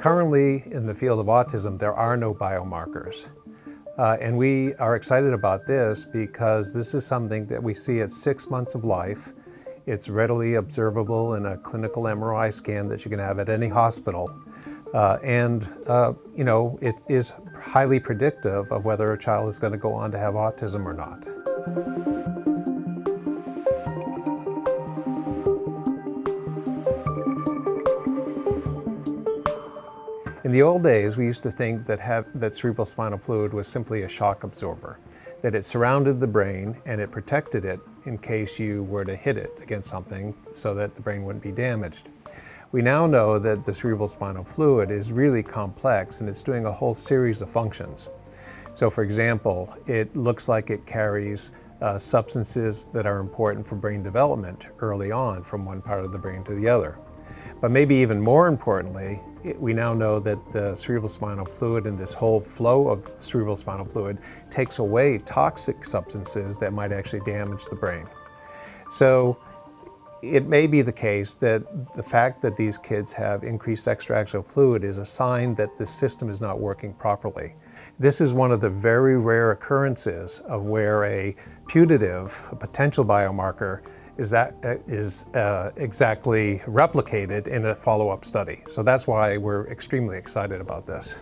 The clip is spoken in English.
Currently, in the field of autism, there are no biomarkers. Uh, and we are excited about this because this is something that we see at six months of life. It's readily observable in a clinical MRI scan that you can have at any hospital. Uh, and, uh, you know, it is highly predictive of whether a child is going to go on to have autism or not. In the old days, we used to think that, have, that cerebral spinal fluid was simply a shock absorber, that it surrounded the brain and it protected it in case you were to hit it against something so that the brain wouldn't be damaged. We now know that the cerebral spinal fluid is really complex and it's doing a whole series of functions. So for example, it looks like it carries uh, substances that are important for brain development early on from one part of the brain to the other. But maybe even more importantly, it, we now know that the cerebral spinal fluid and this whole flow of cerebral spinal fluid takes away toxic substances that might actually damage the brain. So it may be the case that the fact that these kids have increased extraaxial fluid is a sign that the system is not working properly. This is one of the very rare occurrences of where a putative, a potential biomarker, is, that, uh, uh, exactly replicated in a follow-up study. So that's why we're extremely excited about this.